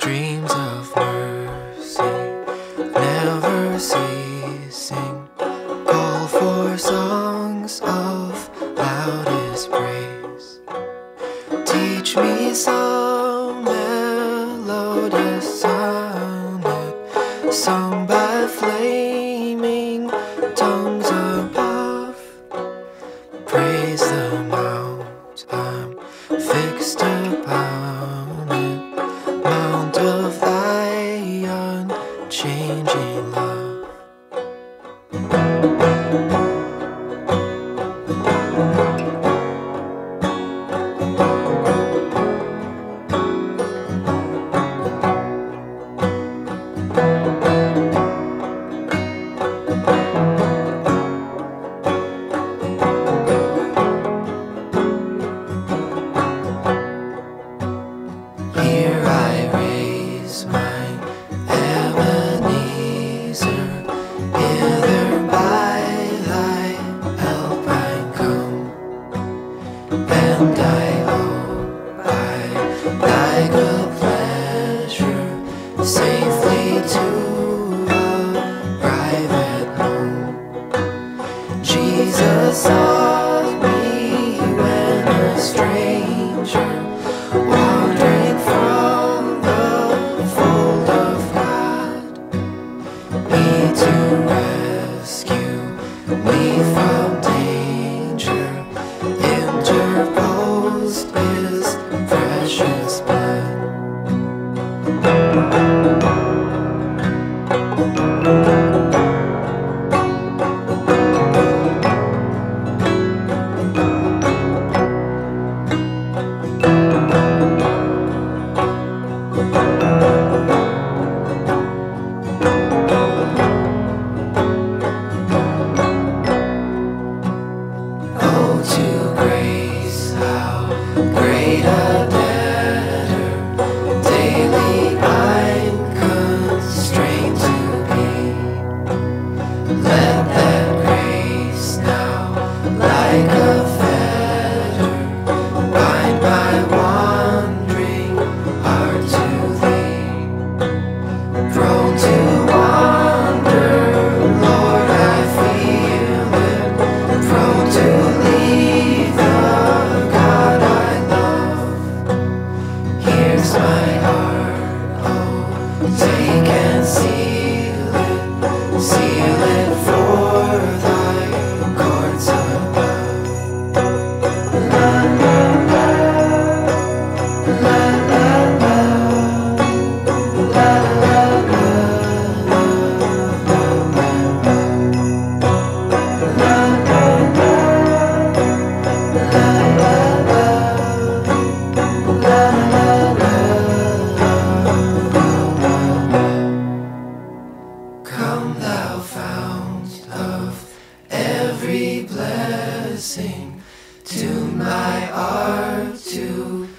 streams of mercy never ceasing. Call for songs of loudest praise. Teach me songs and die.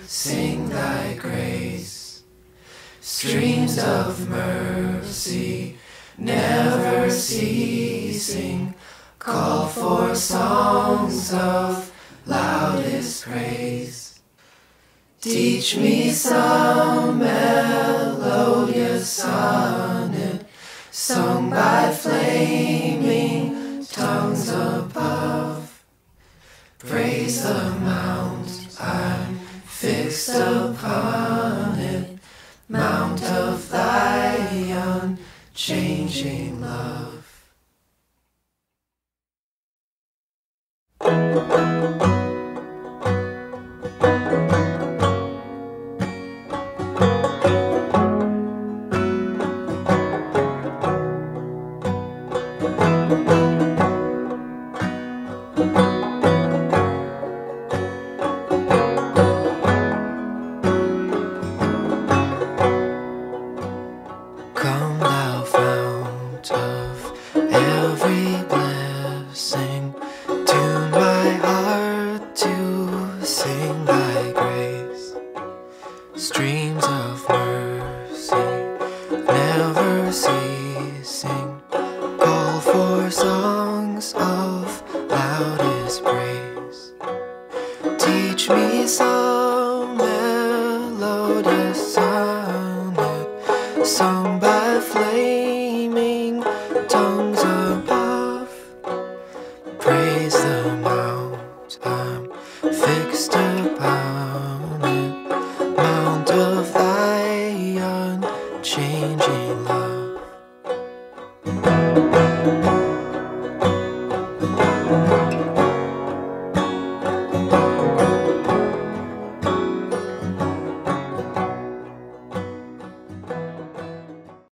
sing thy grace. Streams of mercy, never ceasing, call for songs of loudest praise. Teach me some melodious sonnet, sung by flaming tongues above. Praise the mount I'm fixed upon it, Mount of thy unchanging love. every blessing to my heart to sing thy grace. Streams of mercy never ceasing call for songs of loudest praise. Teach me some melodious sonnet, some. Fixed upon.